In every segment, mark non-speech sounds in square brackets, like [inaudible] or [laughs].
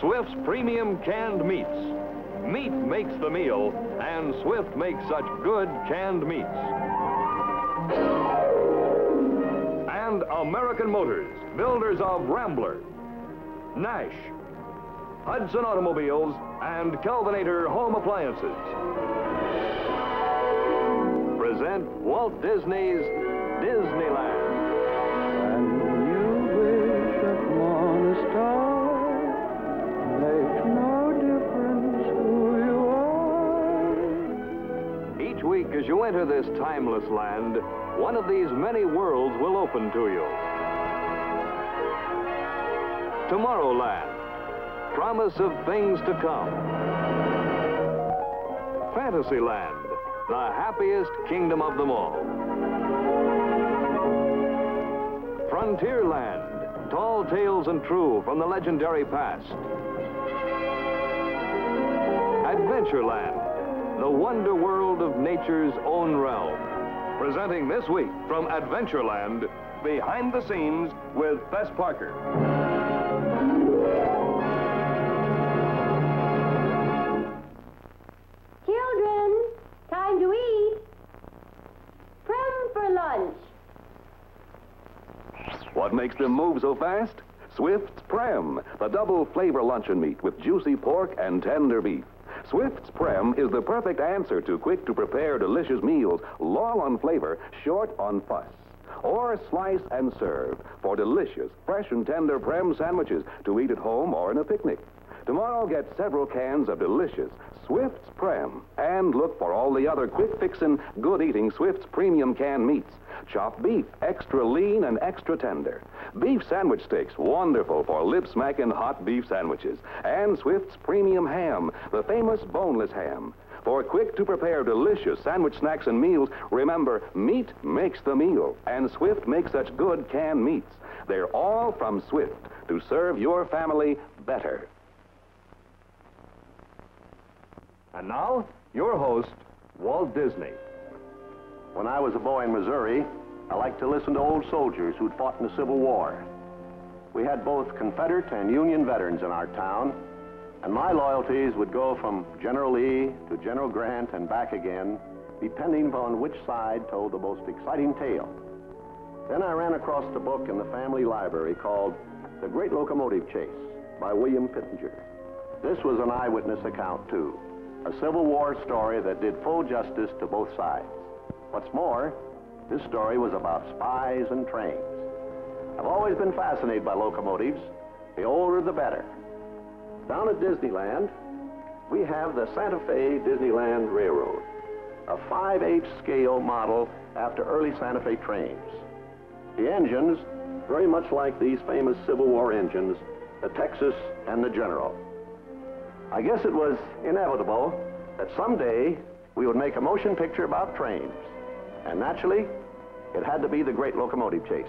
Swift's premium canned meats. Meat makes the meal, and Swift makes such good canned meats. And American Motors, builders of Rambler, Nash, Hudson Automobiles, and Kelvinator Home Appliances. Present Walt Disney's Disneyland. Enter this timeless land, one of these many worlds will open to you. Tomorrowland, promise of things to come. Fantasyland, the happiest kingdom of them all. Frontierland, tall tales and true from the legendary past. Adventureland, the wonder world of nature's own realm. Presenting this week from Adventureland, Behind the Scenes with Fess Parker. Children, time to eat. Prem for lunch. What makes them move so fast? Swift's Prem, the double flavor luncheon meat with juicy pork and tender beef. Swift's Prem is the perfect answer to quick to prepare delicious meals, long on flavor, short on fuss. Or slice and serve for delicious, fresh and tender Prem sandwiches to eat at home or in a picnic. Tomorrow, get several cans of delicious Swift's Prem. And look for all the other quick fixin', good eating Swift's premium canned meats. Chopped beef, extra lean and extra tender. Beef sandwich steaks, wonderful for lip smacking hot beef sandwiches. And Swift's premium ham, the famous boneless ham. For quick to prepare delicious sandwich snacks and meals, remember, meat makes the meal, and Swift makes such good canned meats. They're all from Swift to serve your family better. And now, your host, Walt Disney. When I was a boy in Missouri, I liked to listen to old soldiers who'd fought in the Civil War. We had both Confederate and Union veterans in our town, and my loyalties would go from General Lee to General Grant and back again, depending upon which side told the most exciting tale. Then I ran across the book in the family library called The Great Locomotive Chase by William Pittenger. This was an eyewitness account, too, a Civil War story that did full justice to both sides. What's more, this story was about spies and trains. I've always been fascinated by locomotives. The older, the better. Down at Disneyland, we have the Santa Fe Disneyland Railroad, a 5/8 scale model after early Santa Fe trains. The engines, very much like these famous Civil War engines, the Texas and the General. I guess it was inevitable that someday we would make a motion picture about trains. And naturally, it had to be the Great Locomotive Chase.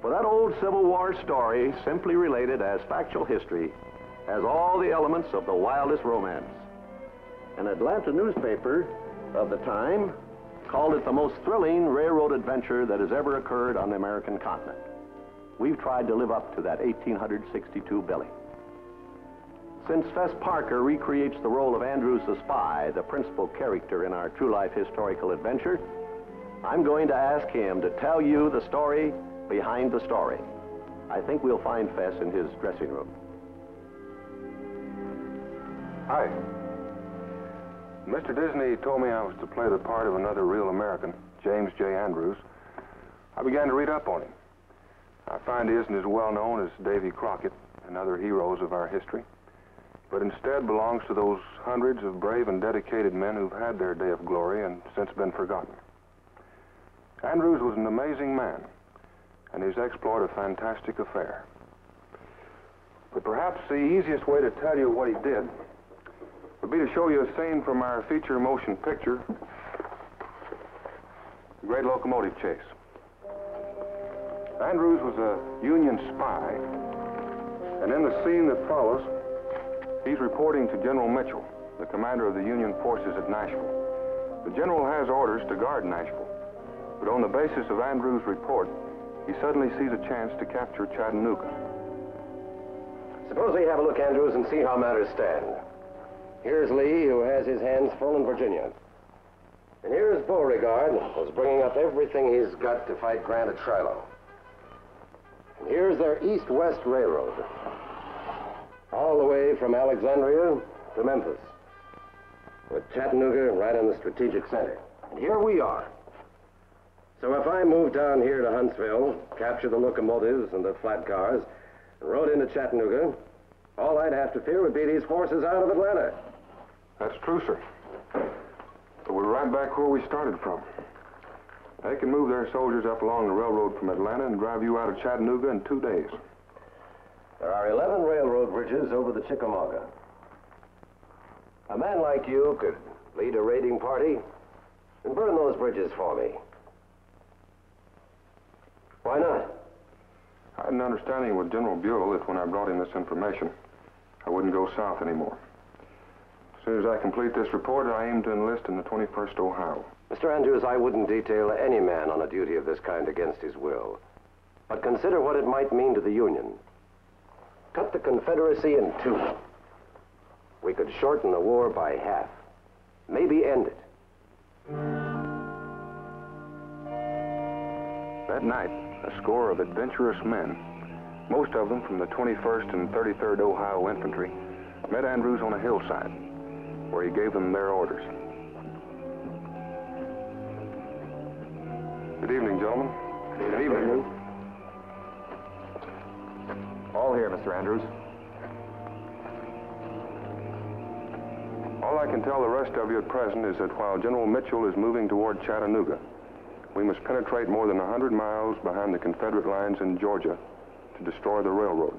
For that old Civil War story, simply related as factual history, has all the elements of the wildest romance. An Atlanta newspaper of the time called it the most thrilling railroad adventure that has ever occurred on the American continent. We've tried to live up to that 1862 billing. Since Fess Parker recreates the role of Andrews the Spy, the principal character in our true life historical adventure, I'm going to ask him to tell you the story behind the story. I think we'll find Fess in his dressing room. Hi. Mr. Disney told me I was to play the part of another real American, James J. Andrews. I began to read up on him. I find he isn't as well known as Davy Crockett and other heroes of our history, but instead belongs to those hundreds of brave and dedicated men who've had their day of glory and since been forgotten. Andrews was an amazing man, and his exploit a fantastic affair. But perhaps the easiest way to tell you what he did would be to show you a scene from our feature motion picture, The Great Locomotive Chase. Andrews was a Union spy, and in the scene that follows, he's reporting to General Mitchel, the commander of the Union forces at Nashville. The general has orders to guard Nashville, but on the basis of Andrews' report, he suddenly sees a chance to capture Chattanooga. Suppose we have a look, Andrews, and see how matters stand. Here's Lee, who has his hands full in Virginia. And here's Beauregard, who's bringing up everything he's got to fight Grant at Shiloh. And here's their east-west railroad, all the way from Alexandria to Memphis, with Chattanooga right in the strategic center. And here we are. So if I moved down here to Huntsville, captured the locomotives and the flat cars, and rode into Chattanooga, all I'd have to fear would be these forces out of Atlanta. That's true, sir. But we're right back where we started from. They can move their soldiers up along the railroad from Atlanta and drive you out of Chattanooga in two days. There are 11 railroad bridges over the Chickamauga. A man like you could lead a raiding party and burn those bridges for me. Why not? I had an understanding with General Buell that when I brought him this information, I wouldn't go south anymore. As soon as I complete this report, I aim to enlist in the 21st Ohio. Mr. Andrews, I wouldn't detail any man on a duty of this kind against his will. But consider what it might mean to the Union. Cut the Confederacy in two. We could shorten the war by half. Maybe end it. That night, a score of adventurous men, most of them from the 21st and 33rd Ohio Infantry, met Andrews on a hillside, where he gave them their orders. Good evening, gentlemen. Good evening. All here, Mr. Andrews. All I can tell the rest of you at present is that while General Mitchel is moving toward Chattanooga, we must penetrate more than 100 miles behind the Confederate lines in Georgia to destroy the railroad.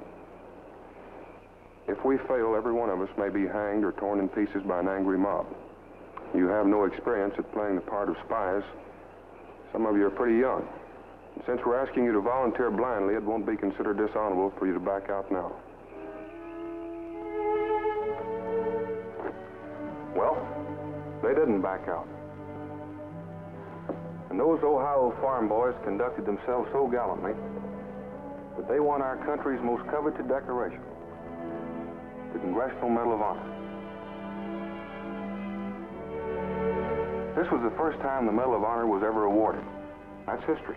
If we fail, every one of us may be hanged or torn in pieces by an angry mob. You have no experience at playing the part of spies. Some of you are pretty young. Since we're asking you to volunteer blindly, it won't be considered dishonorable for you to back out now. Well, they didn't back out. And those Ohio farm boys conducted themselves so gallantly that they won our country's most coveted decoration, the Congressional Medal of Honor. This was the first time the Medal of Honor was ever awarded. That's history.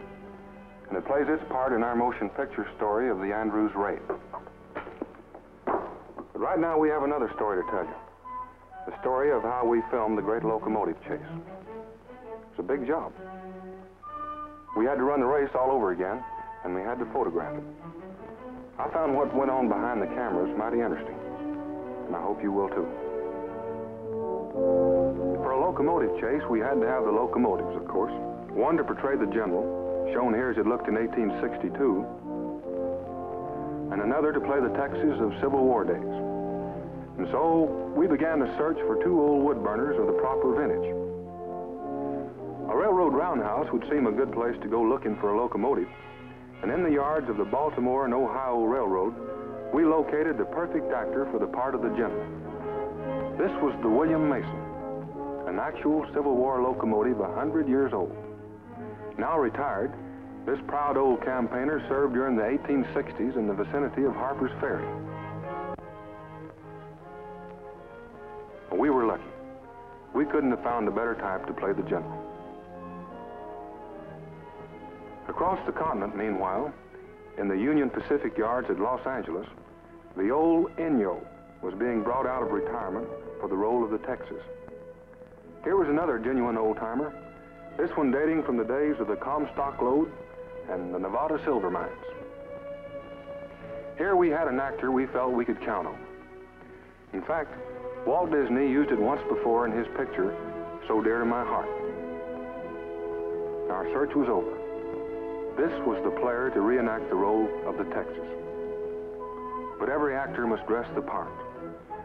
And it plays its part in our motion picture story of the Andrews Raid. But right now we have another story to tell you. The story of how we filmed the great locomotive chase. It's a big job. We had to run the race all over again, and we had to photograph it. I found what went on behind the cameras mighty interesting, and I hope you will too. For a locomotive chase, we had to have the locomotives, of course. One to portray the general, shown here as it looked in 1862, and another to play the Texas of Civil War days. And so we began to search for two old wood burners of the proper vintage. A railroad roundhouse would seem a good place to go looking for a locomotive. And in the yards of the Baltimore and Ohio Railroad, we located the perfect actor for the part of the general. This was the William Mason, an actual Civil War locomotive a 100 years old. Now retired, this proud old campaigner served during the 1860s in the vicinity of Harper's Ferry. We were lucky. We couldn't have found a better type to play the general. Across the continent, meanwhile, in the Union Pacific yards at Los Angeles, the old Inyo was being brought out of retirement for the role of the Texas. Here was another genuine old-timer, this one dating from the days of the Comstock Lode and the Nevada silver mines. Here we had an actor we felt we could count on. In fact, Walt Disney used it once before in his picture, So Dear to My Heart. Our search was over. This was the player to reenact the role of the Texas. But every actor must dress the part.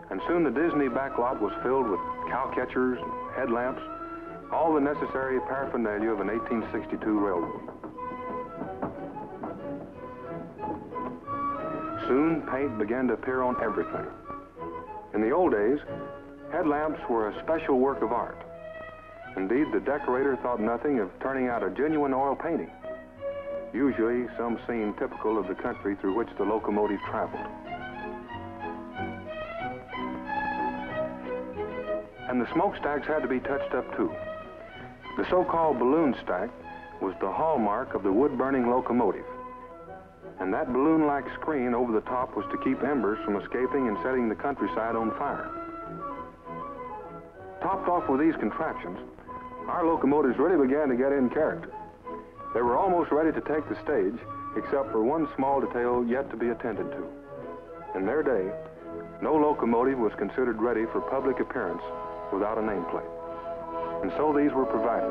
And soon the Disney backlot was filled with cow catchers and headlamps, all the necessary paraphernalia of an 1862 railroad. Soon, paint began to appear on everything. In the old days, headlamps were a special work of art. Indeed, the decorator thought nothing of turning out a genuine oil painting, usually some scene typical of the country through which the locomotive traveled. And the smokestacks had to be touched up too. The so-called balloon stack was the hallmark of the wood-burning locomotive. And that balloon-like screen over the top was to keep embers from escaping and setting the countryside on fire. Topped off with these contraptions, our locomotives really began to get in character. They were almost ready to take the stage, except for one small detail yet to be attended to. In their day, no locomotive was considered ready for public appearance without a nameplate. And so these were provided.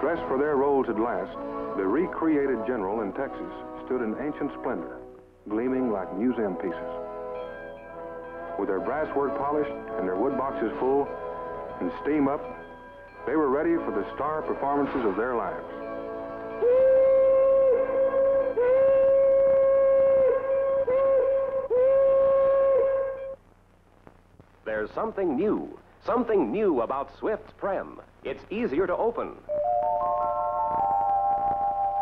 Dressed for their roles at last, the recreated general in Texas stood in ancient splendor, gleaming like museum pieces. With their brasswork polished and their wood boxes full and steam up, they were ready for the star performances of their lives. There's something new, something new about Swift's Prem. It's easier to open.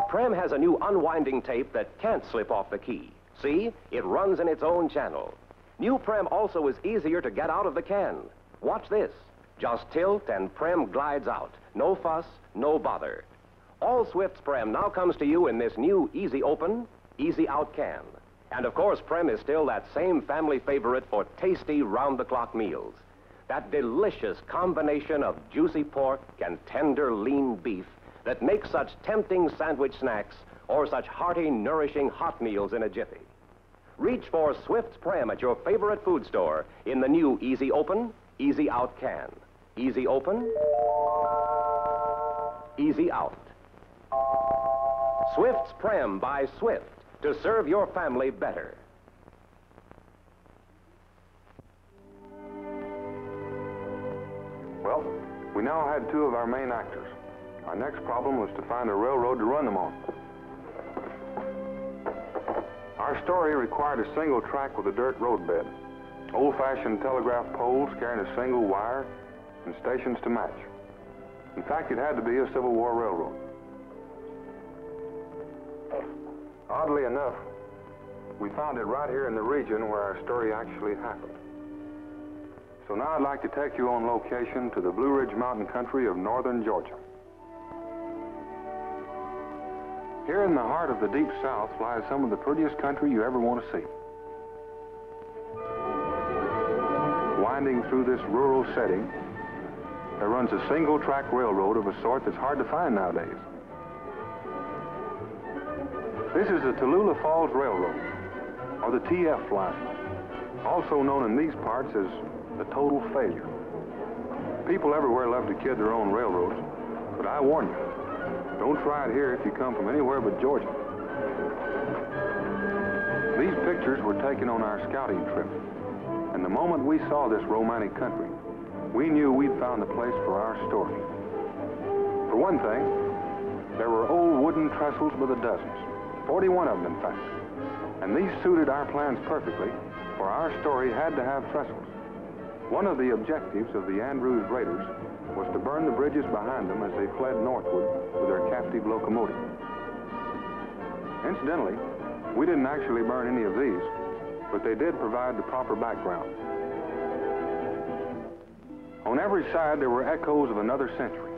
Prem has a new unwinding tape that can't slip off the key. See? It runs in its own channel. New Prem also is easier to get out of the can. Watch this. Just tilt and Prem glides out. No fuss, no bother. All Swift's Prem now comes to you in this new easy open, easy out can. And of course, Prem is still that same family favorite for tasty round-the-clock meals. That delicious combination of juicy pork and tender lean beef that makes such tempting sandwich snacks or such hearty, nourishing hot meals in a jiffy. Reach for Swift's Prem at your favorite food store in the new Easy Open, Easy Out can. Easy Open, Easy Out. Swift's Prem by Swift to serve your family better. Well, we now had two of our main actors. Our next problem was to find a railroad to run them on. Our story required a single track with a dirt roadbed, old-fashioned telegraph poles carrying a single wire, and stations to match. In fact, it had to be a Civil War railroad. Oddly enough, we found it right here in the region where our story actually happened. So now I'd like to take you on location to the Blue Ridge Mountain country of northern Georgia. Here in the heart of the deep south lies some of the prettiest country you ever want to see. Winding through this rural setting, there runs a single track railroad of a sort that's hard to find nowadays. This is the Tallulah Falls Railroad, or the TF line, also known in these parts as the total failure. People everywhere love to kid their own railroads, but I warn you, don't try it here if you come from anywhere but Georgia. These pictures were taken on our scouting trip, and the moment we saw this romantic country, we knew we'd found the place for our story. For one thing, there were old wooden trestles by the dozens, 41 of them in fact, and these suited our plans perfectly, for our story had to have trestles. One of the objectives of the Andrews Raiders was to burn the bridges behind them as they fled northward with their captive locomotive. Incidentally, we didn't actually burn any of these, but they did provide the proper background. On every side, there were echoes of another century.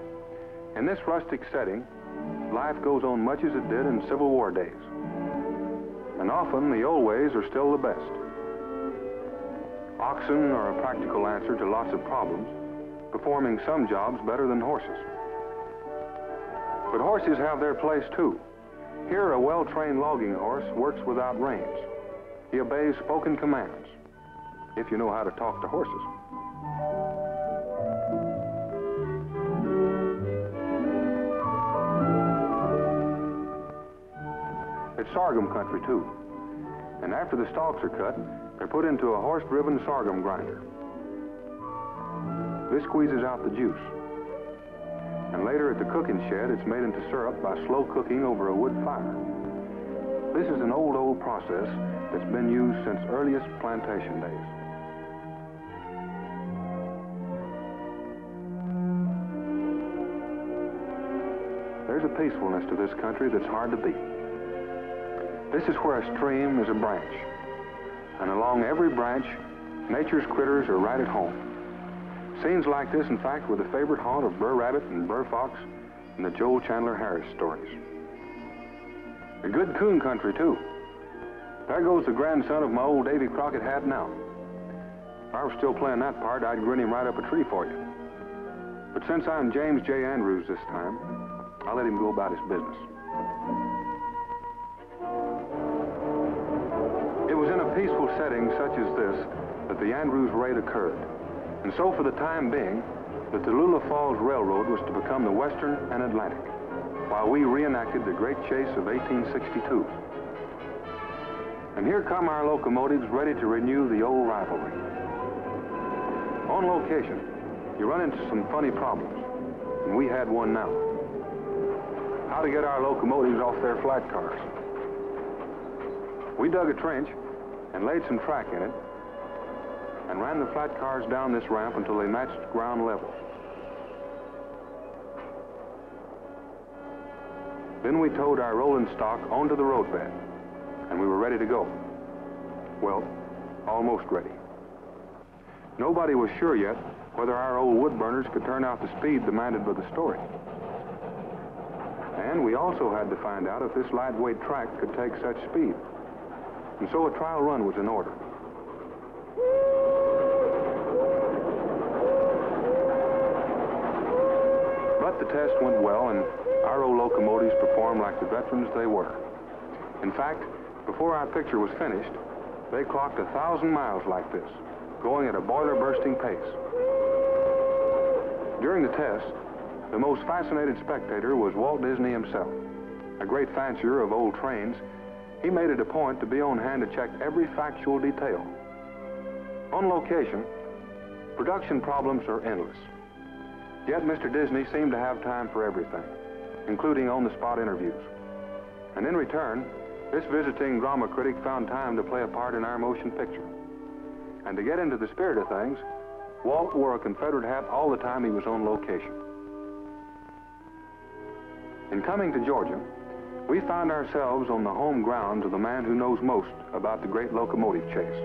In this rustic setting, life goes on much as it did in Civil War days. And often, the old ways are still the best. Oxen are a practical answer to lots of problems, performing some jobs better than horses. But horses have their place too. Here, a well-trained logging horse works without reins. He obeys spoken commands, if you know how to talk to horses. Sorghum country too. And after the stalks are cut, they're put into a horse-driven sorghum grinder. This squeezes out the juice. And later at the cooking shed, it's made into syrup by slow cooking over a wood fire. This is an old, old process that's been used since earliest plantation days. There's a peacefulness to this country that's hard to beat. This is where a stream is a branch, and along every branch, nature's critters are right at home. Scenes like this, in fact, were the favorite haunt of Br'er Rabbit and Br'er Fox in the Joel Chandler Harris stories. A good coon country, too. There goes the grandson of my old Davy Crockett hat now. If I were still playing that part, I'd grin him right up a tree for you. But since I'm James J. Andrews this time, I'll let him go about his business. Was in a peaceful setting such as this that the Andrews raid occurred. And so for the time being, the Tallulah Falls Railroad was to become the Western and Atlantic, while we reenacted the great chase of 1862. And here come our locomotives ready to renew the old rivalry. On location, you run into some funny problems, and we had one now. How to get our locomotives off their flat cars. We dug a trench and laid some track in it and ran the flat cars down this ramp until they matched ground level. Then we towed our rolling stock onto the roadbed, and we were ready to go. Well, almost ready. Nobody was sure yet whether our old wood burners could turn out the speed demanded by the story. And we also had to find out if this lightweight track could take such speed. And so a trial run was in order. But the test went well, and our old locomotives performed like the veterans they were. In fact, before our picture was finished, they clocked a thousand miles like this, going at a boiler bursting pace. During the test, the most fascinated spectator was Walt Disney himself. A great fancier of old trains, he made it a point to be on hand to check every factual detail. On location, production problems are endless. Yet Mr. Disney seemed to have time for everything, including on-the-spot interviews. And in return, this visiting drama critic found time to play a part in our motion picture. And to get into the spirit of things, Walt wore a Confederate hat all the time he was on location. In coming to Georgia, we found ourselves on the home grounds of the man who knows most about the great locomotive chase.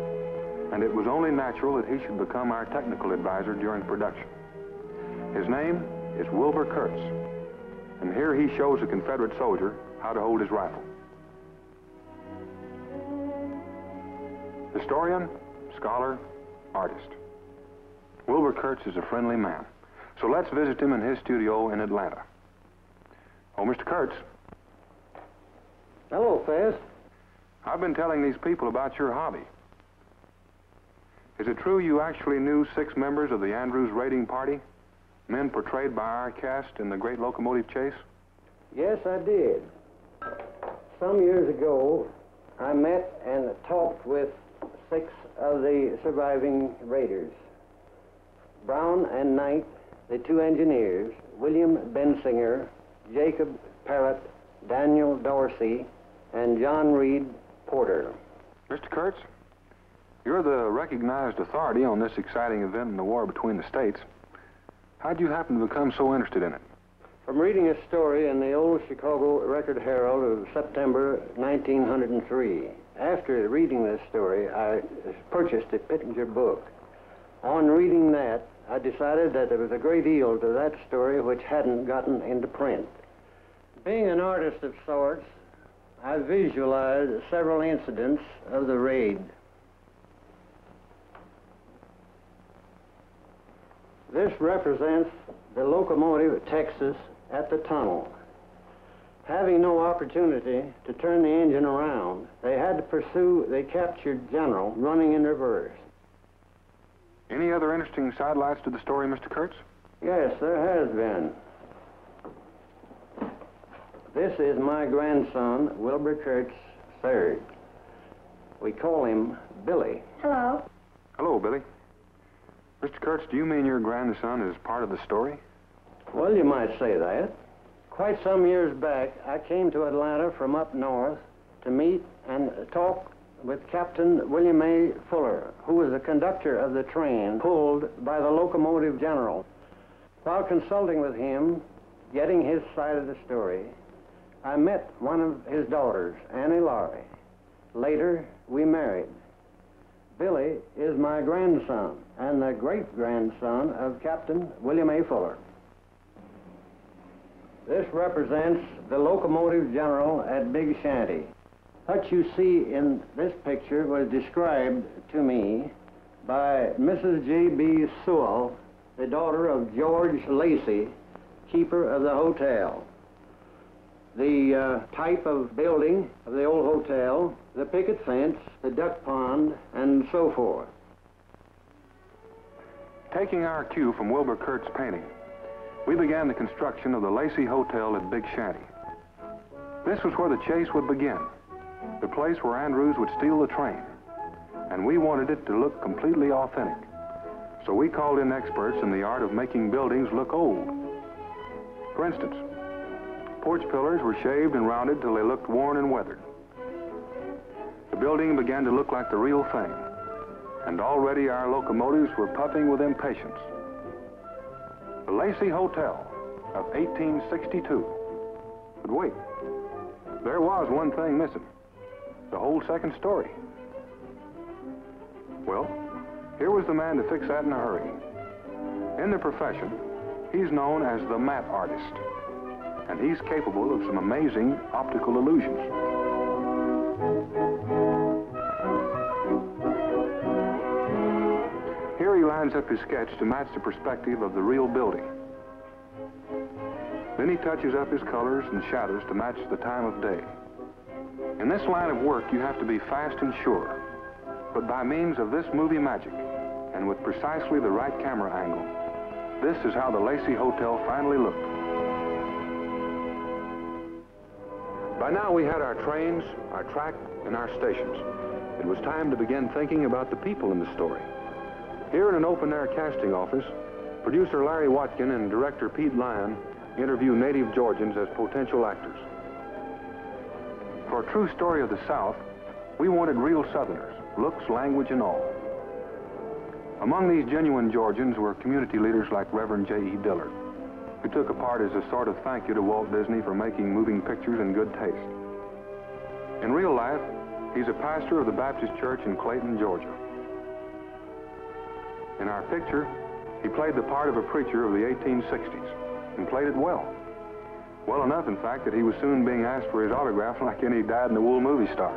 And it was only natural that he should become our technical advisor during production. His name is Wilbur Kurtz. And here he shows a Confederate soldier how to hold his rifle. Historian, scholar, artist. Wilbur Kurtz is a friendly man. So let's visit him in his studio in Atlanta. Oh, Mr. Kurtz, Hello, Fess. I've been telling these people about your hobby. Is it true you actually knew six members of the Andrews raiding party? Men portrayed by our cast in the great locomotive chase? Yes, I did. Some years ago, I met and talked with six of the surviving raiders. Brown and Knight, the two engineers, William Bensinger, Jacob Parrott, Daniel Dorsey, and John Reed Porter. Mr. Kurtz, you're the recognized authority on this exciting event in the war between the states. How'd you happen to become so interested in it? From reading a story in the old Chicago Record Herald of September 1903. After reading this story, I purchased a Pittenger book. On reading that, I decided that there was a great deal to that story which hadn't gotten into print. Being an artist of sorts, I visualized several incidents of the raid. This represents the locomotive of Texas at the tunnel. Having no opportunity to turn the engine around, they had to pursue the captured general running in reverse. Any other interesting sidelights to the story, Mr. Kurtz? Yes, there has been. This is my grandson, Wilbur Kurtz III. We call him Billy. Hello. Hello, Billy. Mr. Kurtz, do you mean your grandson is part of the story? Well, you might say that. Quite some years back, I came to Atlanta from up north to meet and talk with Captain William A. Fuller, who was the conductor of the train pulled by the locomotive general. While consulting with him, getting his side of the story, I met one of his daughters, Annie Laurie. Later, we married. Billy is my grandson and the great-grandson of Captain William A. Fuller. This represents the locomotive general at Big Shanty. What you see in this picture was described to me by Mrs. J.B. Sewell, the daughter of George Lacey, keeper of the hotel. The uh, type of building of the old hotel, the picket fence, the duck pond, and so forth. Taking our cue from Wilbur Kurtz's painting, we began the construction of the Lacey Hotel at Big Shanty. This was where the chase would begin, the place where Andrews would steal the train. And we wanted it to look completely authentic. So we called in experts in the art of making buildings look old. For instance, porch pillars were shaved and rounded till they looked worn and weathered. The building began to look like the real thing, and already our locomotives were puffing with impatience. The Lacey Hotel of 1862. But wait, there was one thing missing. The whole second story. Well, here was the man to fix that in a hurry. In the profession, he's known as the map artist, and he's capable of some amazing optical illusions. Here he lines up his sketch to match the perspective of the real building. Then he touches up his colors and shadows to match the time of day. In this line of work, you have to be fast and sure. But by means of this movie magic, and with precisely the right camera angle, this is how the Lacey Hotel finally looked. By now we had our trains, our track, and our stations. It was time to begin thinking about the people in the story. Here in an open-air casting office, producer Larry Watkin and director Pete Lyon interview native Georgians as potential actors. For a true story of the South, we wanted real Southerners, looks, language, and all. Among these genuine Georgians were community leaders like Reverend J.E. Dillard, who took a part as a sort of thank you to Walt Disney for making moving pictures in good taste. In real life, he's a pastor of the Baptist Church in Clayton, Georgia. In our picture, he played the part of a preacher of the 1860s and played it well. Well enough, in fact, that he was soon being asked for his autograph like any dyed-in-the-wool movie star.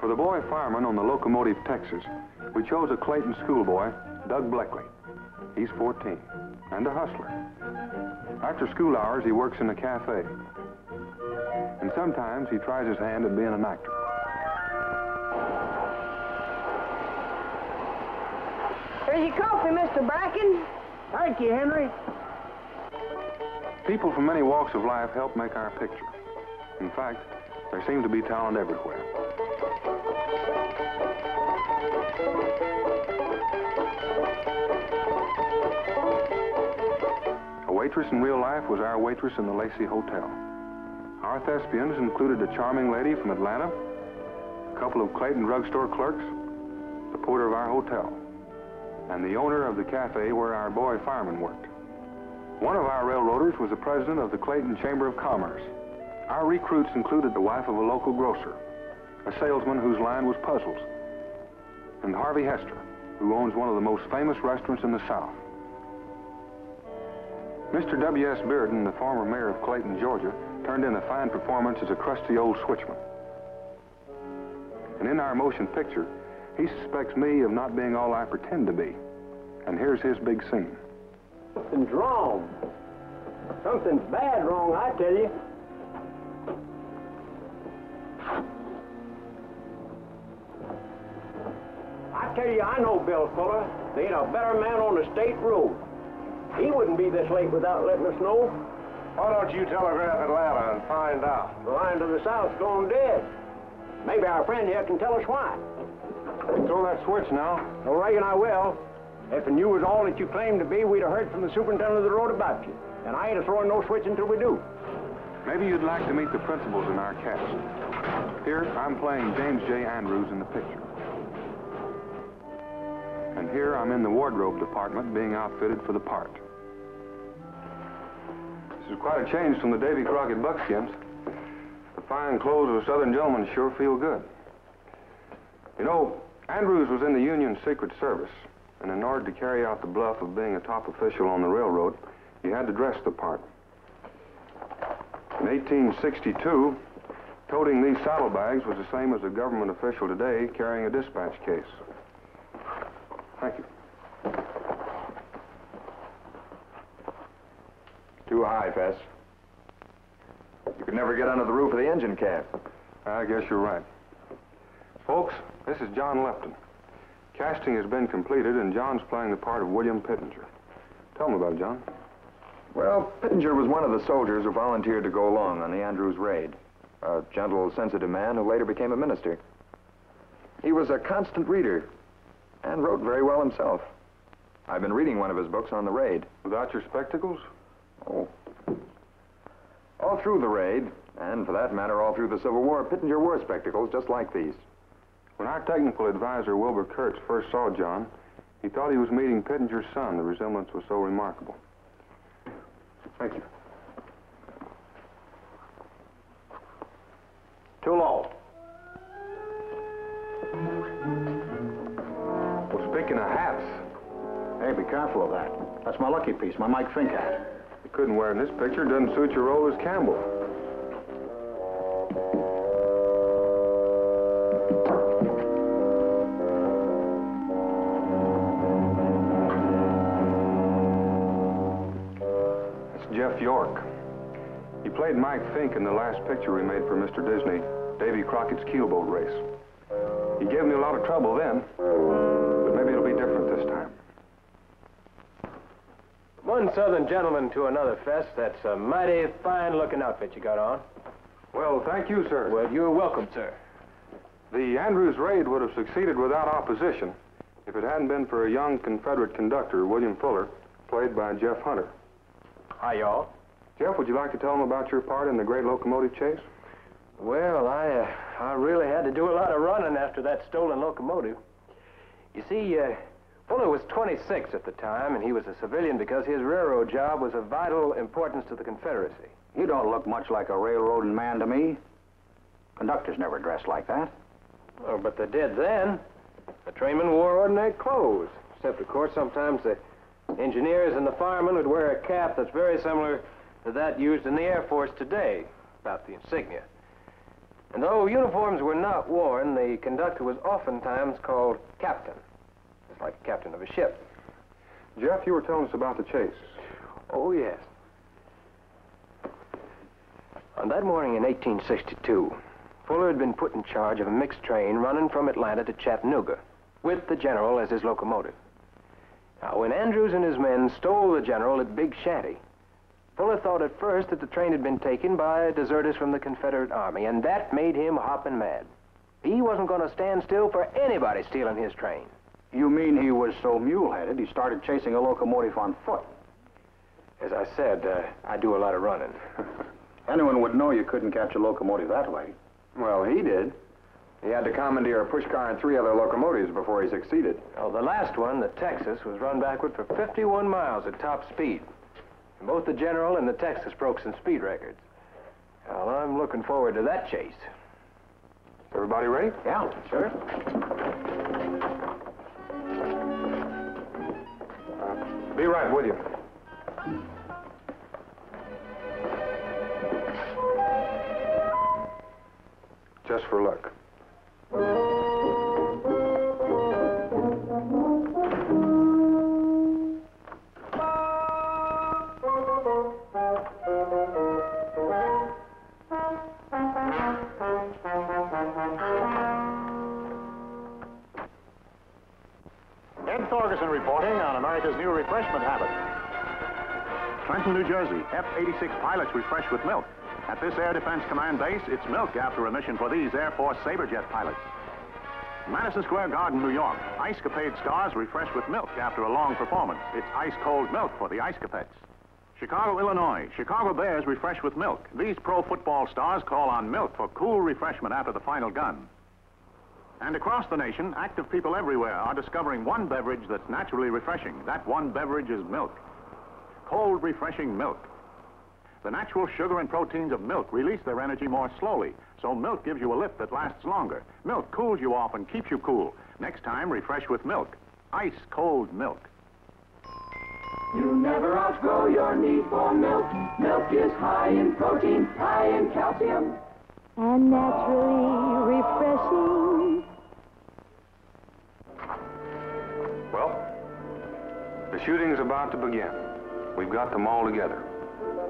For the boy fireman on the Locomotive Texas, we chose a Clayton schoolboy, Doug Bleckley. He's 14, and a hustler. After school hours, he works in a cafe. And sometimes he tries his hand at being an actor. Here's your coffee, Mr. Bracken. Thank you, Henry. People from many walks of life help make our picture. In fact, there seem to be talent everywhere. A waitress in real life was our waitress in the Lacey Hotel. Our thespians included a charming lady from Atlanta, a couple of Clayton drugstore clerks, the porter of our hotel, and the owner of the cafe where our boy fireman worked. One of our railroaders was the president of the Clayton Chamber of Commerce. Our recruits included the wife of a local grocer, a salesman whose line was puzzles, and Harvey Hester, who owns one of the most famous restaurants in the South. Mr. W.S. Bearden, the former mayor of Clayton, Georgia, turned in a fine performance as a crusty old switchman. And in our motion picture, he suspects me of not being all I pretend to be. And here's his big scene. Something's wrong. Something's bad wrong, I tell you. Tell you, I know Bill Fuller. There ain't a better man on the state road. He wouldn't be this late without letting us know. Why don't you telegraph Atlanta and find out? The line to the south's gone dead. Maybe our friend here can tell us why. Throw that switch now. I reckon I will. If you was all that you claim to be, we'd have heard from the superintendent of the road about you. And I ain't a throwing no switch until we do. Maybe you'd like to meet the principals in our cast. Here, I'm playing James J. Andrews in the picture. And here, I'm in the wardrobe department being outfitted for the part. This is quite a change from the Davy Crockett buckskins. The fine clothes of a southern gentleman sure feel good. You know, Andrews was in the Union Secret Service, and in order to carry out the bluff of being a top official on the railroad, he had to dress the part. In 1862, toting these saddlebags was the same as a government official today carrying a dispatch case. Thank you. Too high, Fess. You could never get under the roof of the engine cab. I guess you're right. Folks, this is John Lupton. Casting has been completed, and John's playing the part of William Pittenger. Tell me about it, John. Well, Pittenger was one of the soldiers who volunteered to go along on the Andrews raid. A gentle, sensitive man who later became a minister. He was a constant reader and wrote very well himself. I've been reading one of his books on the raid. Without your spectacles? Oh. All through the raid, and for that matter, all through the Civil War, Pittenger wore spectacles just like these. When our technical advisor, Wilbur Kurtz, first saw John, he thought he was meeting Pittenger's son. The resemblance was so remarkable. Thank you. Too low. Speaking of hats, Hey, be careful of that. That's my lucky piece, my Mike Fink hat. you couldn't wear in this picture. It doesn't suit your role as Campbell. That's Jeff York. He played Mike Fink in the last picture we made for Mr. Disney, Davy Crockett's keelboat race. He gave me a lot of trouble then, but maybe it'll be different this time. One southern gentleman to another, Fess. That's a mighty fine-looking outfit you got on. Well, thank you, sir. Well, you're welcome, sir. The Andrews raid would have succeeded without opposition if it hadn't been for a young Confederate conductor, William Fuller, played by Jeff Hunter. Hi, y'all. Jeff, would you like to tell them about your part in the great locomotive chase? Well, I, uh, I really had to do a lot of running after that stolen locomotive. You see, uh, Fuller was 26 at the time, and he was a civilian because his railroad job was of vital importance to the Confederacy. You don't look much like a railroading man to me. Conductors never dress like that. Oh, but they did then. The trainmen wore ordinary clothes, except, of course, sometimes the engineers and the firemen would wear a cap that's very similar to that used in the Air Force today, about the insignia. And though uniforms were not worn, the conductor was oftentimes called captain, just like captain of a ship. Jeff, you were telling us about the chase. Oh, yes. On that morning in 1862, Fuller had been put in charge of a mixed train running from Atlanta to Chattanooga, with the general as his locomotive. Now, when Andrews and his men stole the general at Big Shanty, Fuller thought at first that the train had been taken by deserters from the Confederate Army, and that made him hopping mad. He wasn't going to stand still for anybody stealing his train. You mean he was so mule-headed he started chasing a locomotive on foot? As I said, uh, I do a lot of running. [laughs] Anyone would know you couldn't catch a locomotive that way. Well, he did. He had to commandeer a pushcar and three other locomotives before he succeeded. Well, the last one, the Texas, was run backward for 51 miles at top speed. And both the General and the Texas broke some speed records. Well, I'm looking forward to that chase. Everybody ready? Yeah, sure. Be right with you. Just for luck. Ed reporting on America's new refreshment habit. Trenton, New Jersey, F-86 pilots refresh with milk. At this Air Defense Command base, it's milk after a mission for these Air Force Saberjet pilots. Madison Square Garden, New York, Ice Capade stars refresh with milk after a long performance. It's ice-cold milk for the Ice Capettes. Chicago, Illinois, Chicago Bears refresh with milk. These pro football stars call on milk for cool refreshment after the final gun. And across the nation, active people everywhere are discovering one beverage that's naturally refreshing. That one beverage is milk. Cold, refreshing milk. The natural sugar and proteins of milk release their energy more slowly, so milk gives you a lift that lasts longer. Milk cools you off and keeps you cool. Next time, refresh with milk. Ice cold milk. You never outgrow your need for milk. Milk is high in protein, high in calcium. And naturally refreshing. Well, the shooting's about to begin. We've got them all together.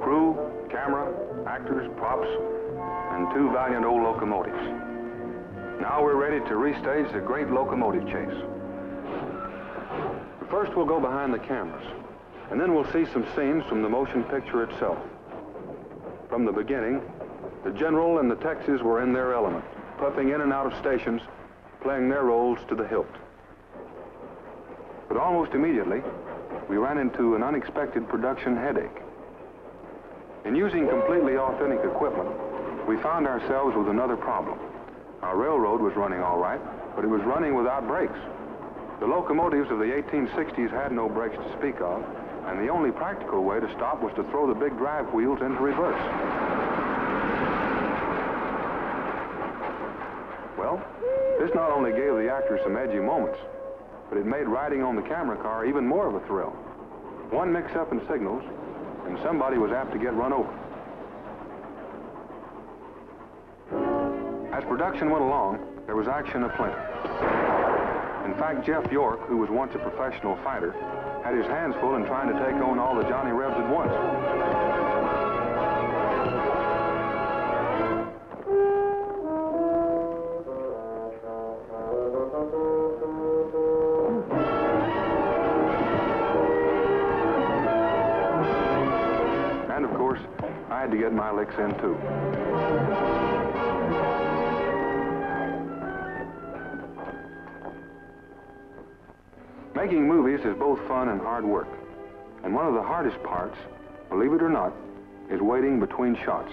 Crew, camera, actors, props, and two valiant old locomotives. Now we're ready to restage the great locomotive chase. First, we'll go behind the cameras, and then we'll see some scenes from the motion picture itself. From the beginning, the General and the Texas were in their element, puffing in and out of stations, playing their roles to the hilt. But almost immediately, we ran into an unexpected production headache. In using completely authentic equipment, we found ourselves with another problem. Our railroad was running all right, but it was running without brakes. The locomotives of the 1860s had no brakes to speak of, and the only practical way to stop was to throw the big drive wheels into reverse. Well, this not only gave the actors some edgy moments, but it made riding on the camera car even more of a thrill. One mix-up in signals, and somebody was apt to get run over. As production went along, there was action aplenty. In fact, Jeff York, who was once a professional fighter, had his hands full in trying to take on all the Johnny Rebs at once. To get my licks in too. Making movies is both fun and hard work. And one of the hardest parts, believe it or not, is waiting between shots.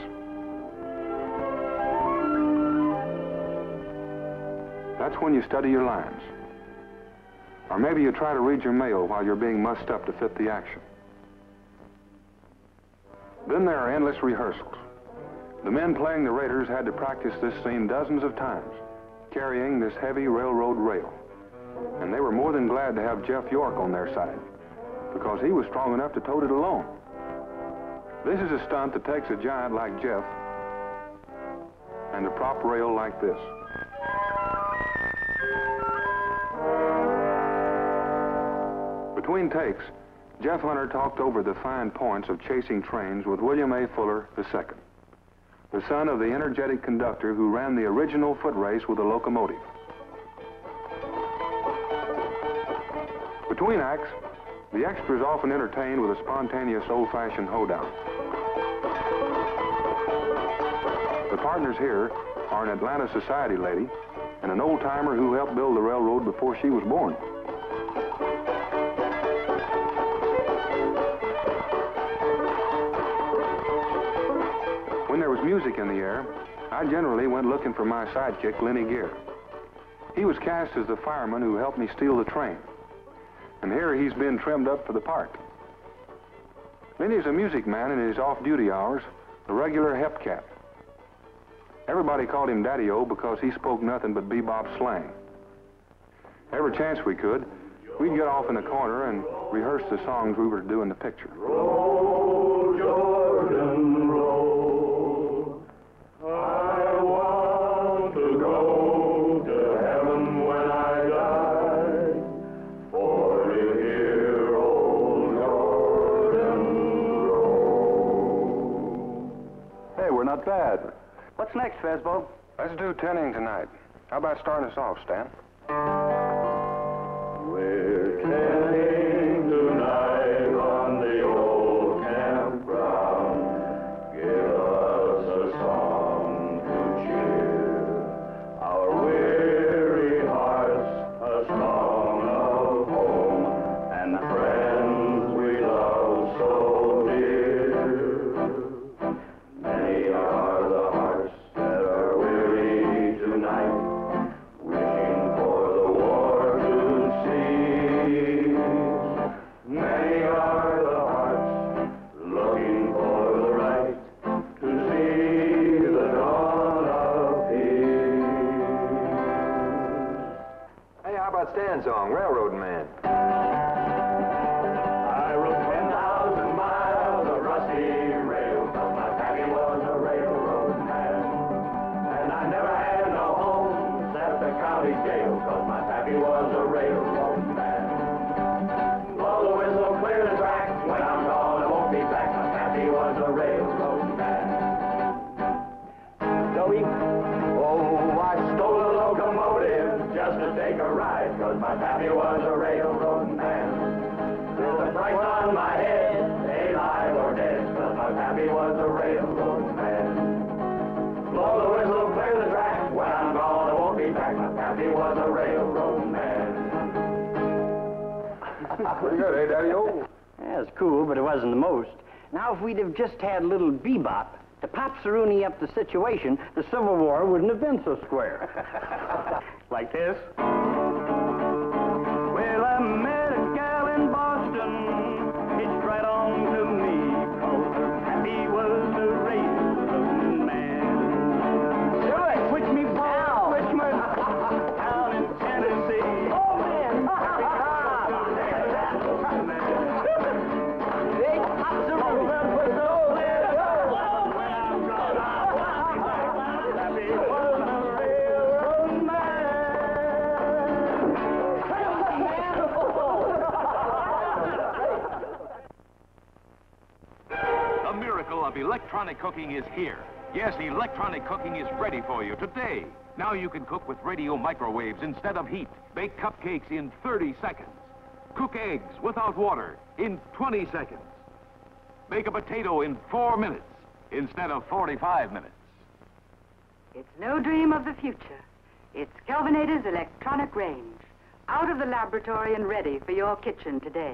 That's when you study your lines. Or maybe you try to read your mail while you're being mussed up to fit the action. Then there are endless rehearsals. The men playing the raiders had to practice this scene dozens of times, carrying this heavy railroad rail. And they were more than glad to have Jeff York on their side, because he was strong enough to tote it alone. This is a stunt that takes a giant like Jeff and a prop rail like this. Between takes, Jeff Hunter talked over the fine points of chasing trains with William A. Fuller II, the son of the energetic conductor who ran the original foot race with a locomotive. Between acts, the extras often entertained with a spontaneous old-fashioned hoedown. The partners here are an Atlanta society lady and an old-timer who helped build the railroad before she was born. Music in the air, I generally went looking for my sidekick, Lennie Geer. He was cast as the fireman who helped me steal the train. And here he's been trimmed up for the part. Lennie's a music man in his off-duty hours, a regular hep cat. Everybody called him Daddy-O because he spoke nothing but bebop slang. Every chance we could, we'd get off in a corner and rehearse the songs we were to do in the picture. Bad. What's next, Fesbo? Let's do tenning tonight. How about starting us off, Stan? Have just had little bebop to pop Cerrone up the situation, the Civil War wouldn't have been so square. [laughs] like this. Electronic cooking is here. Yes, electronic cooking is ready for you today. Now you can cook with radio microwaves instead of heat. Bake cupcakes in 30 seconds. Cook eggs without water in 20 seconds. Bake a potato in 4 minutes instead of 45 minutes. It's no dream of the future. It's Kelvinator's electronic range. Out of the laboratory and ready for your kitchen today.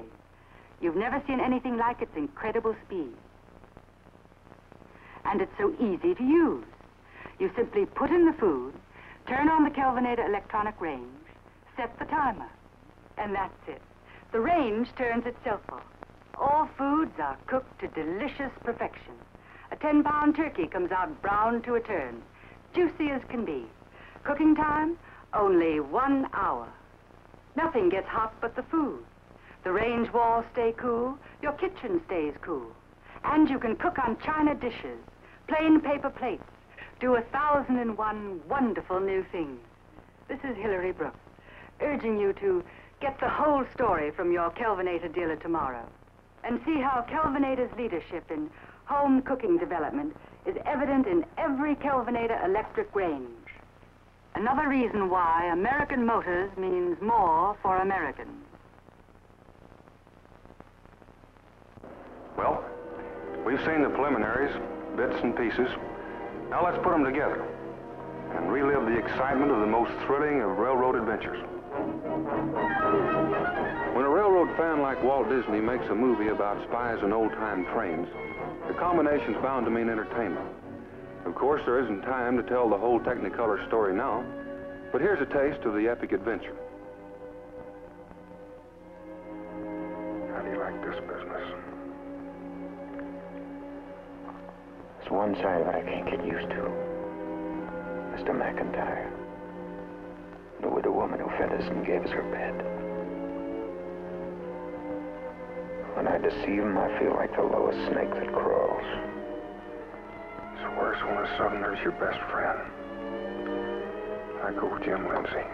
You've never seen anything like its incredible speed. And it's so easy to use. You simply put in the food, turn on the Kelvinator electronic range, set the timer, and that's it. The range turns itself off. All foods are cooked to delicious perfection. A 10-pound turkey comes out brown to a turn, juicy as can be. Cooking time, only one hour. Nothing gets hot but the food. The range walls stay cool, your kitchen stays cool. And you can cook on china dishes, plain paper plates, do a thousand and one wonderful new things. This is Hillary Brooks, urging you to get the whole story from your Kelvinator dealer tomorrow and see how Kelvinator's leadership in home cooking development is evident in every Kelvinator electric range. Another reason why American Motors means more for Americans. Well, we've seen the preliminaries, bits and pieces. Now let's put them together and relive the excitement of the most thrilling of railroad adventures. When a railroad fan like Walt Disney makes a movie about spies and old-time trains, the combination's bound to mean entertainment. Of course, there isn't time to tell the whole Technicolor story now, but here's a taste of the epic adventure. There's one side it I can't get used to. Mr. McIntyre. The widow woman who fed us and gave us her bed. When I deceive him, I feel like the lowest snake that crawls. It's worse when a southerner's your best friend. I go with Jim Lindsay.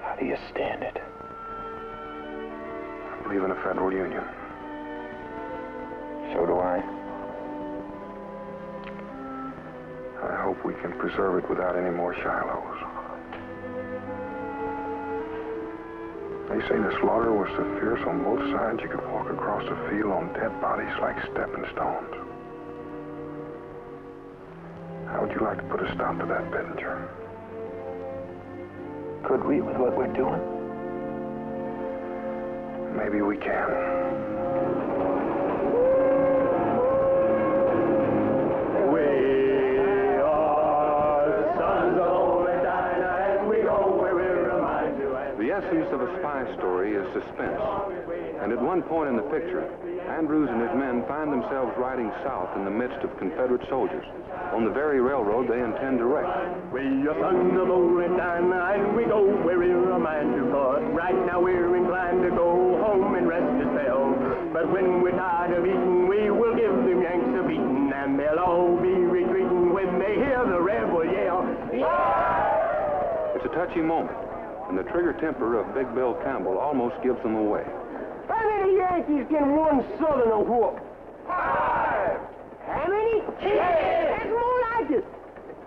How do you stand it? I believe in a federal union. So do I. I hope we can preserve it without any more Shilohs. They say the slaughter was so fierce on both sides you could walk across the field on dead bodies like stepping stones. How would you like to put a stop to that, Pittenger? Could we with what we're doing? Maybe we can. of a spy story is suspense. And at one point in the picture, Andrews and his men find themselves riding south in the midst of Confederate soldiers on the very railroad they intend to wreck. We are thunderbolt and and we go where we're a man to thought. Right now we're inclined to go home and rest ourselves. But when we're tired of eating, we will give them Yanks a beating, and they'll all be retreating when they hear the rebel yell. Yeah! It's a touchy moment and the trigger temper of Big Bill Campbell almost gives them away. How many Yankees can one Southerner whoop? Five. How many? Ten. That's more like it.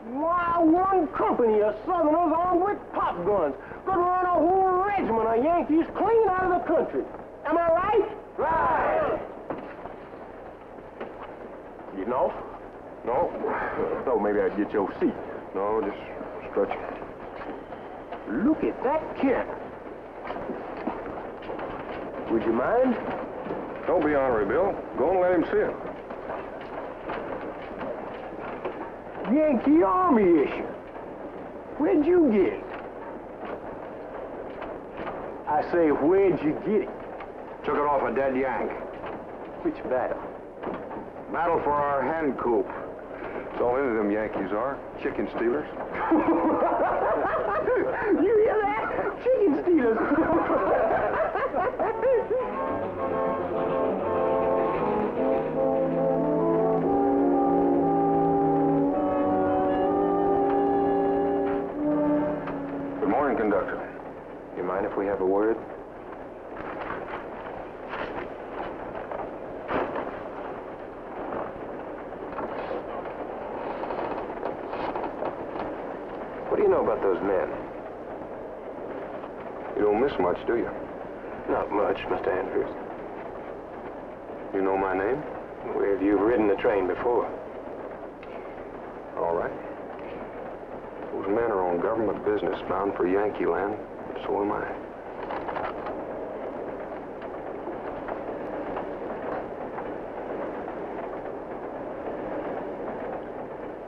Why, one company of Southerners armed with pop guns could run a whole regiment of Yankees clean out of the country. Am I right? Right. You know? No. Thought maybe I'd get your seat. No, just stretching. Look at that kid. Would you mind? Don't be ornery, Bill. Go and let him see it. Yankee Army issue. Where'd you get it? I say, where'd you get it? Took it off a dead Yank. Which battle? Battle for our hen coop. That's all any of them Yankees are. Chicken stealers. [laughs] you hear that? Chicken stealers. Good morning, conductor. You mind if we have a word? You know about those men? You don't miss much, do you? Not much, Mr. Andrews. You know my name? Where have you ridden the train before? All right. Those men are on government business bound for Yankee land. So am I.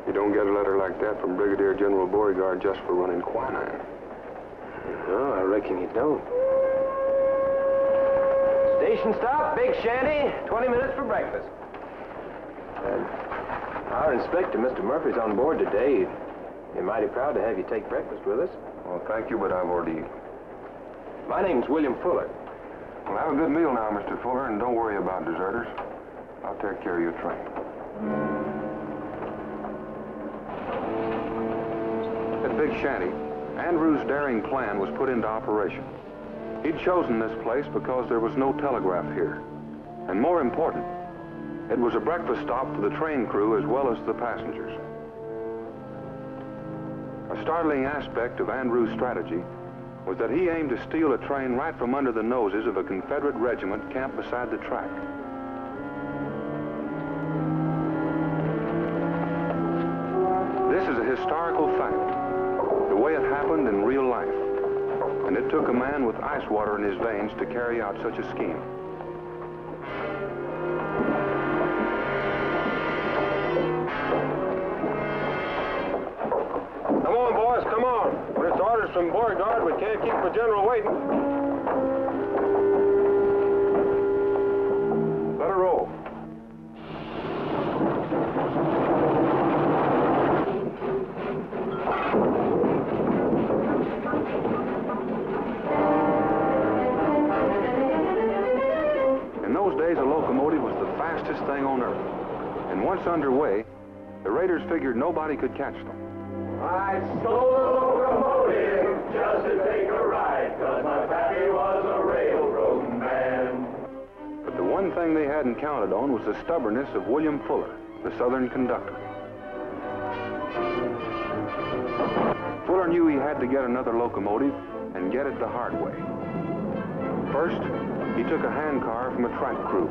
You don't get a letter like that from Brigadier General Beauregard just for running quinine. No, I reckon you don't. Station stop, Big Shanty. 20 minutes for breakfast. Uh, our inspector, Mr. Murphy's on board today. He's mighty proud to have you take breakfast with us. Well, thank you, but I've already eaten. My name's William Fuller. Well, have a good meal now, Mr. Fuller, and don't worry about deserters. I'll take care of your train. Big Shanty, Andrews' daring plan was put into operation. He'd chosen this place because there was no telegraph here. And more important, it was a breakfast stop for the train crew as well as the passengers. A startling aspect of Andrews' strategy was that he aimed to steal a train right from under the noses of a Confederate regiment camped beside the track. This is a historical fact, it happened in real life. And it took a man with ice water in his veins to carry out such a scheme. Come on, boys, come on. This order's from Beauregard. We can't keep the general waiting. And once underway, the raiders figured nobody could catch them. I stole a locomotive just to take a ride, cause my pappy was a railroad man. But the one thing they hadn't counted on was the stubbornness of William Fuller, the Southern conductor. Fuller knew he had to get another locomotive and get it the hard way. First, he took a handcar from a track crew.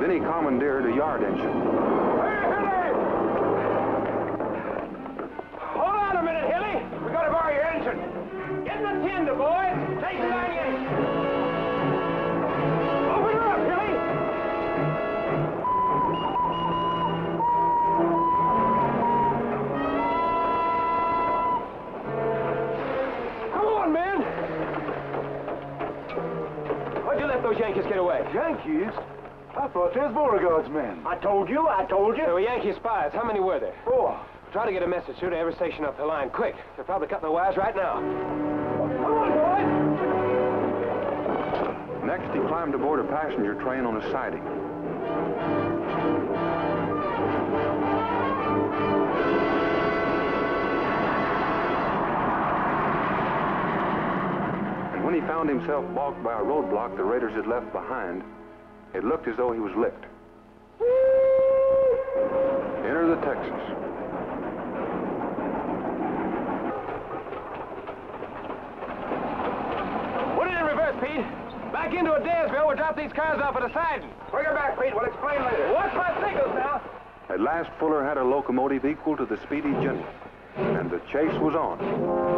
Then he commandeered a yard engine. Hold on a minute, Hilly. We gotta borrow your engine. Get in the tender, boys. Take it on in. Open her up, Hilly. Come on, man! Why'd you let those Yankees get away? Yankees? I thought they was Beauregard's men. I told you, I told you. There were Yankee spies. How many were there? Four. Try to get a message through to every station up the line, quick. They're probably cutting the wires right now. Come on, boys. Next, he climbed aboard a passenger train on a siding. And when he found himself balked by a roadblock the raiders had left behind, it looked as though he was licked. Enter the Texas. Put it in reverse, Pete. Back into Adairsville. We'll drop these cars off at a siding. Bring her back, Pete. We'll explain later. Watch my signals now. At last, Fuller had a locomotive equal to the Speedy General, and the chase was on.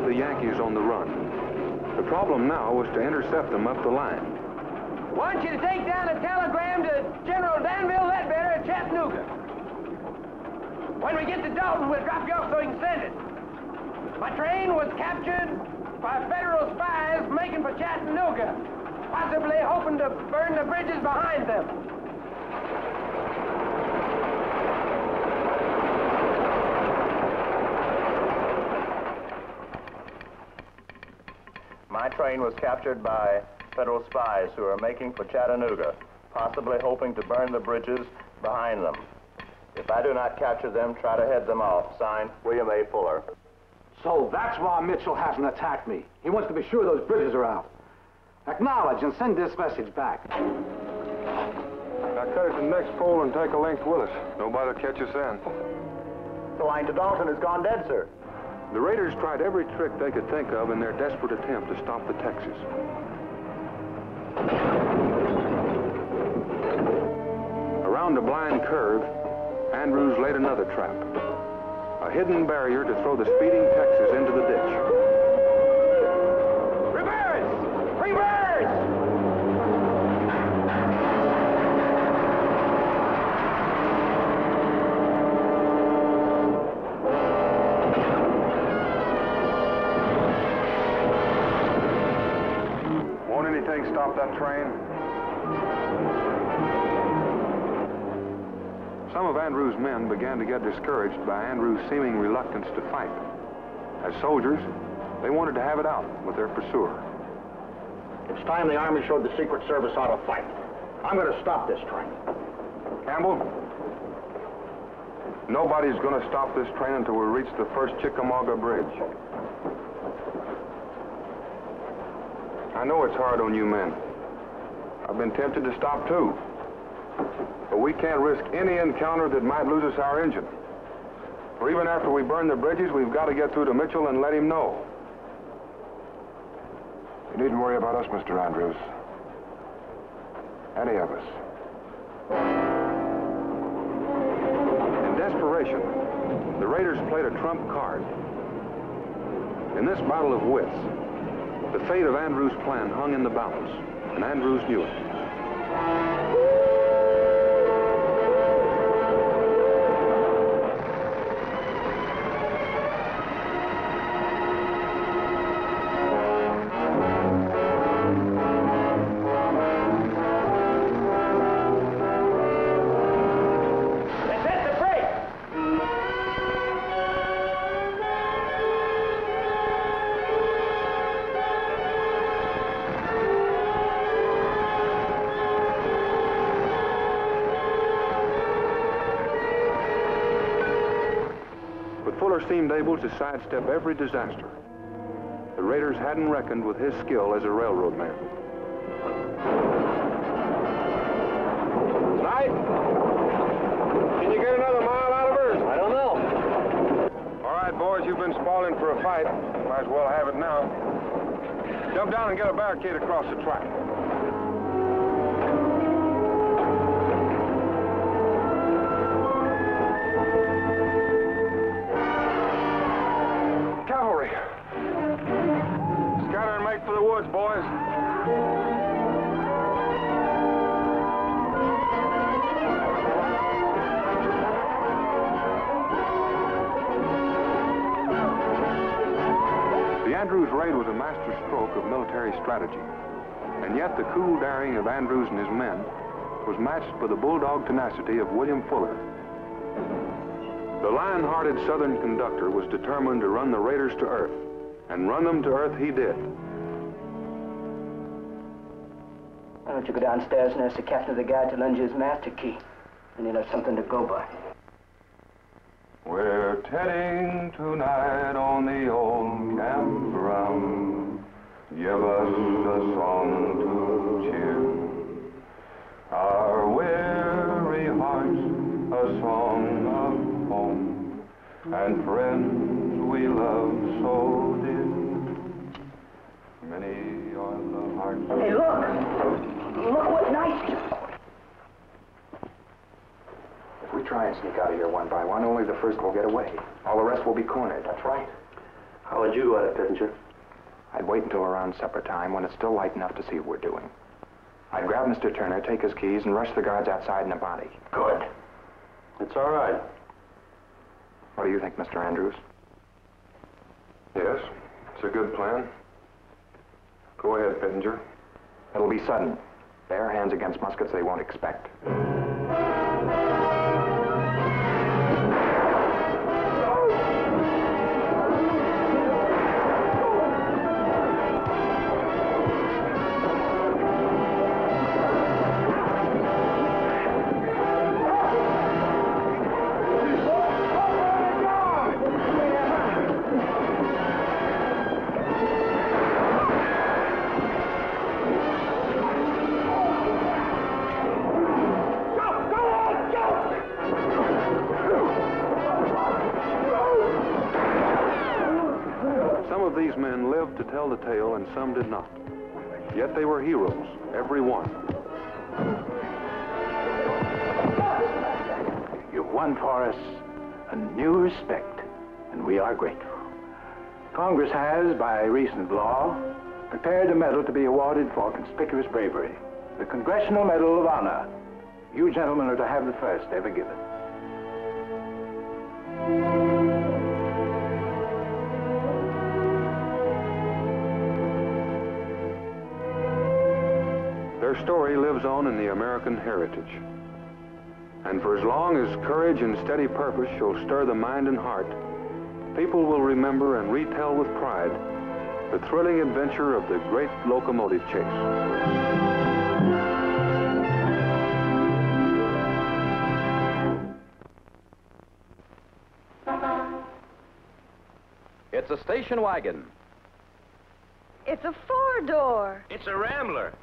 Had the Yankees on the run. The problem now was to intercept them up the line. Want you to take down a telegram to General Danville Leadbetter at Chattanooga. When we get to Dalton, we'll drop you off so you can send it. My train was captured by federal spies making for Chattanooga, possibly hoping to burn the bridges behind them. My train was captured by federal spies who are making for Chattanooga, possibly hoping to burn the bridges behind them. If I do not capture them, try to head them off. Signed, William A. Fuller. So that's why Mitchel hasn't attacked me. He wants to be sure those bridges are out. Acknowledge and send this message back. Now cut it to the next pole and take a length with us. Nobody'll catch us then. The line to Dalton has gone dead, sir. The Raiders tried every trick they could think of in their desperate attempt to stop the Texas. Around a blind curve, Andrews laid another trap. A hidden barrier to throw the speeding Texas into the ditch. That train? Some of Andrews' men began to get discouraged by Andrews' seeming reluctance to fight. As soldiers, they wanted to have it out with their pursuer. It's time the Army showed the Secret Service how to fight. I'm going to stop this train. Campbell, nobody's going to stop this train until we reach the first Chickamauga Bridge. I know it's hard on you men. I've been tempted to stop too. But we can't risk any encounter that might lose us our engine. For even after we burn the bridges, we've got to get through to Mitchel and let him know. You needn't worry about us, Mr. Andrews. Any of us. In desperation, the Raiders played a trump card. In this battle of wits, the fate of Andrews' plan hung in the balance, and Andrews knew it. But seemed able to sidestep every disaster. The Raiders hadn't reckoned with his skill as a railroad man. Right? Can you get another mile out of her? I don't know. All right, boys, you've been spoiling for a fight. Might as well have it now. Jump down and get a barricade across the track. Master stroke of military strategy. And yet the cool daring of Andrews and his men was matched by the bulldog tenacity of William Fuller. The lion-hearted Southern conductor was determined to run the raiders to earth, and run them to earth he did. Why don't you go downstairs and ask the captain of the guard to lend you his master key? Then you'll have something to go by. We're tedding tonight and friends we love so dear. Many are the hearts. Hey, look! Look what nice... If we try and sneak out of here one by one, only the first will get away. All the rest will be cornered. That's right. How would you go at it, Pittenger? I'd wait until around supper time when it's still light enough to see what we're doing. I'd grab Mr. Turner, take his keys, and rush the guards outside in a body. Good. It's all right. What do you think, Mr. Andrews? Yes, it's a good plan. Go ahead, Pittenger. It'll be sudden. Bare hands against muskets they won't expect. Some did not. Yet they were heroes, every one. You've won for us a new respect, and we are grateful. Congress has, by recent law, prepared a medal to be awarded for conspicuous bravery, the Congressional Medal of Honor. You gentlemen are to have the first ever given. Their story lives on in the American heritage. And for as long as courage and steady purpose shall stir the mind and heart, people will remember and retell with pride the thrilling adventure of the great locomotive chase. It's a station wagon. It's a four-door. It's a Rambler.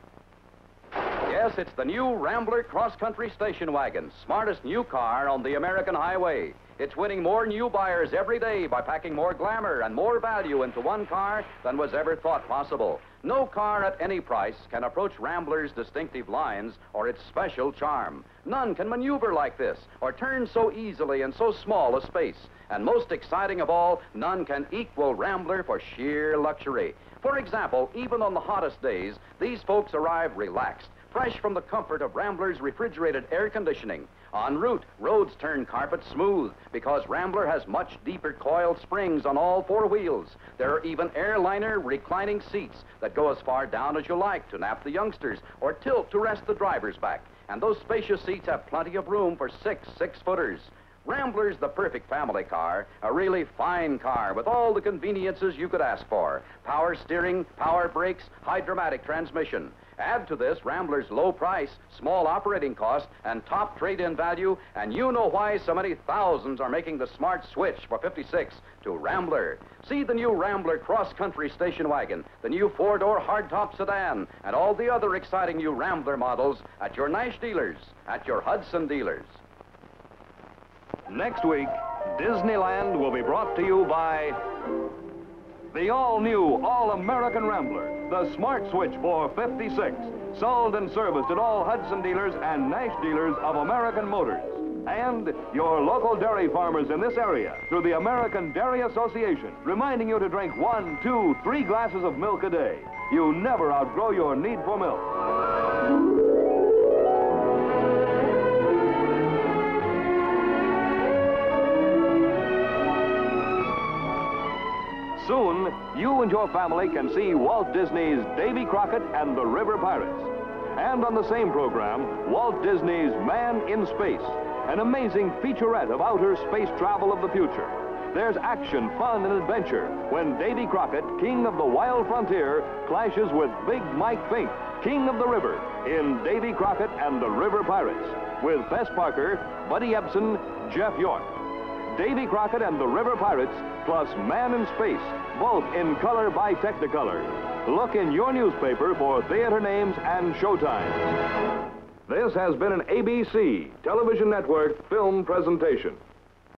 Yes, it's the new Rambler Cross Country Station Wagon, smartest new car on the American highway. It's winning more new buyers every day by packing more glamour and more value into one car than was ever thought possible. No car at any price can approach Rambler's distinctive lines or its special charm. None can maneuver like this or turn so easily in so small a space. And most exciting of all, none can equal Rambler for sheer luxury. For example, even on the hottest days, these folks arrive relaxed, fresh from the comfort of Rambler's refrigerated air conditioning. En route, roads turn carpet smooth because Rambler has much deeper coiled springs on all four wheels. There are even airliner reclining seats that go as far down as you like to nap the youngsters or tilt to rest the driver's back. And those spacious seats have plenty of room for six six-footers. Rambler's the perfect family car, a really fine car with all the conveniences you could ask for. Power steering, power brakes, Hydra-Matic transmission. Add to this Rambler's low price, small operating cost, and top trade-in value, and you know why so many thousands are making the smart switch for 56 to Rambler. See the new Rambler cross-country station wagon, the new four-door hardtop sedan, and all the other exciting new Rambler models at your Nash dealers, at your Hudson dealers. Next week, Disneyland will be brought to you by the all-new, all-American Rambler, the smart switch for 56, sold and serviced at all Hudson dealers and Nash dealers of American Motors. And your local dairy farmers in this area through the American Dairy Association, reminding you to drink one, two, three glasses of milk a day. You never outgrow your need for milk. Soon, you and your family can see Walt Disney's Davy Crockett and the River Pirates. And on the same program, Walt Disney's Man in Space, an amazing featurette of outer space travel of the future. There's action, fun, and adventure when Davy Crockett, king of the wild frontier, clashes with Big Mike Fink, king of the river, in Davy Crockett and the River Pirates, with Fess Parker, Buddy Ebsen, Jeff York. Davy Crockett and the River Pirates, plus Man in Space, both in color by Technicolor. Look in your newspaper for theater names and showtimes. This has been an ABC Television Network film presentation.